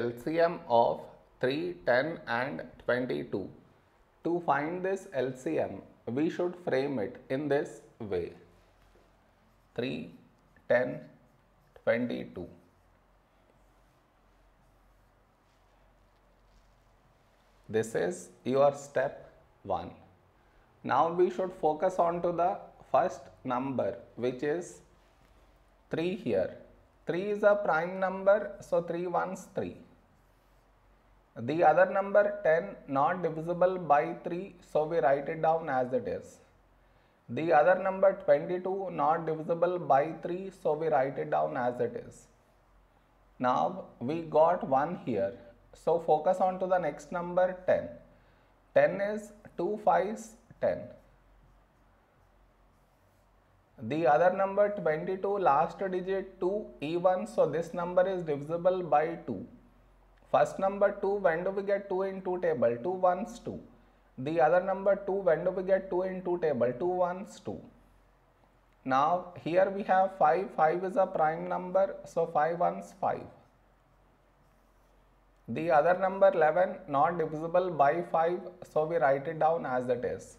LCM of 3, 10 and 22. To find this LCM, we should frame it in this way. 3, 10, 22. This is your step 1. Now we should focus on to the first number which is 3 here. 3 is a prime number so 3 ones 3. The other number 10 not divisible by 3 so we write it down as it is. The other number 22 not divisible by 3 so we write it down as it is. Now we got 1 here so focus on to the next number 10. 10 is 2 5s 10. The other number 22 last digit 2 even so this number is divisible by 2. First number 2 when do we get 2 in 2 table 2 ones 2. The other number 2 when do we get 2 in 2 table 2 ones 2. Now here we have 5 5 is a prime number so 5 ones 5. The other number 11 not divisible by 5 so we write it down as it is.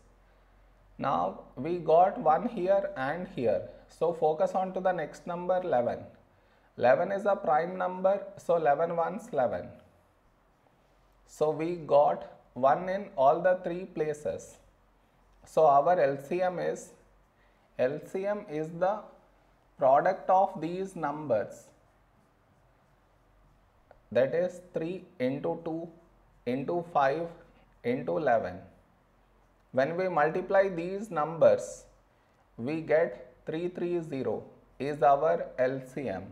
Now we got 1 here and here so focus on to the next number 11. 11 is a prime number so 11 ones 11. So we got 1 in all the three places. So our LCM is LCM is the product of these numbers that is 3 into 2 into 5 into 11. When we multiply these numbers, we get 330 is our LCM.